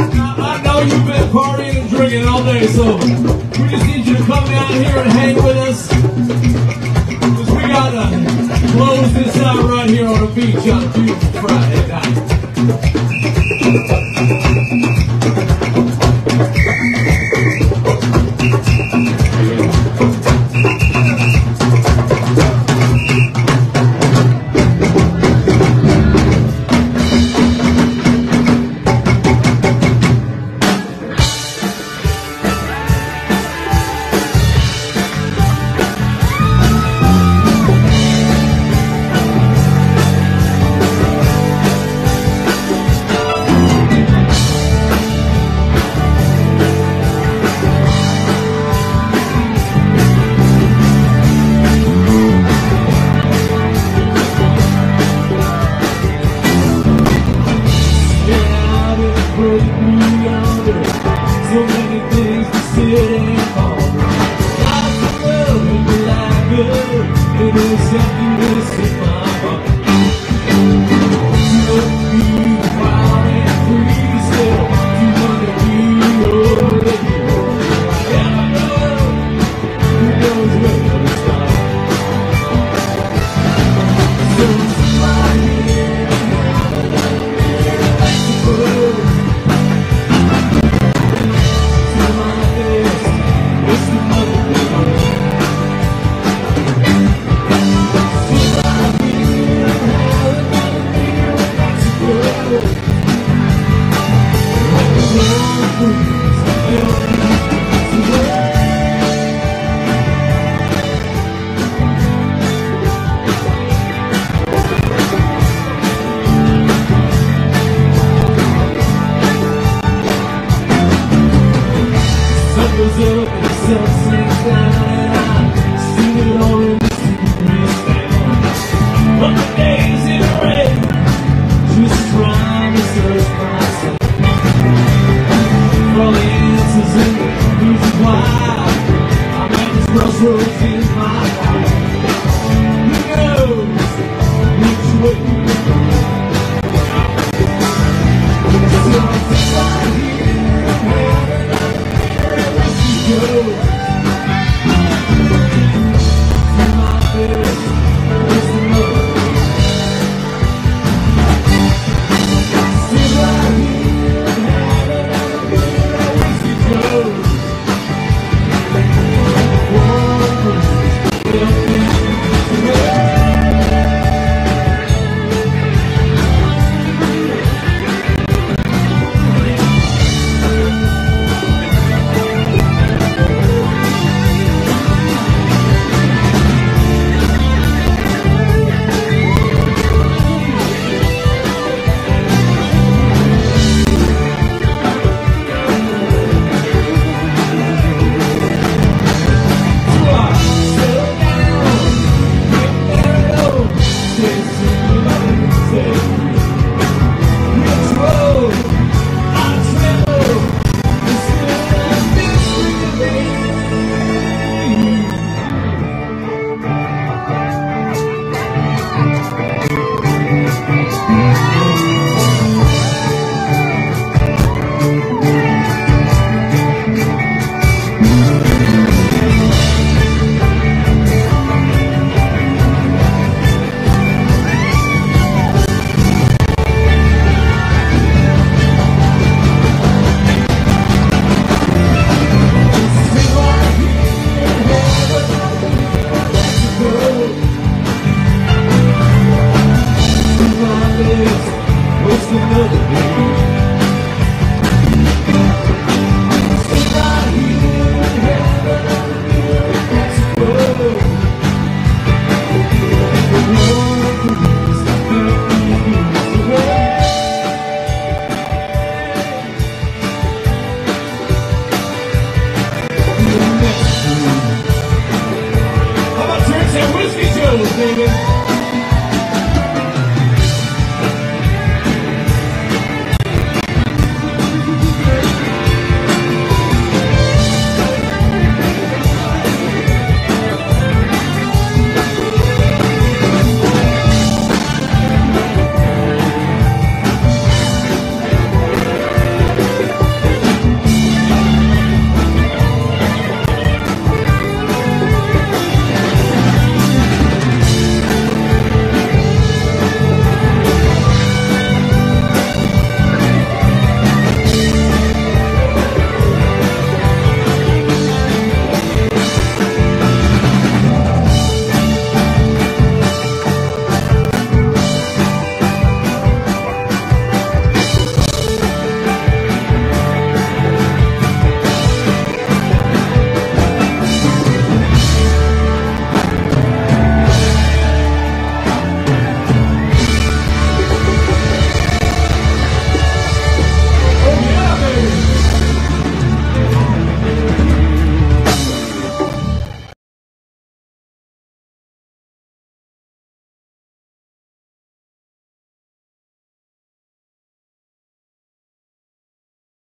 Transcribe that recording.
I, I know you've been partying and drinking all day, so we just need you to come down here and hang with us. Because we gotta close this out right here on the beach on Tuesday Friday night. down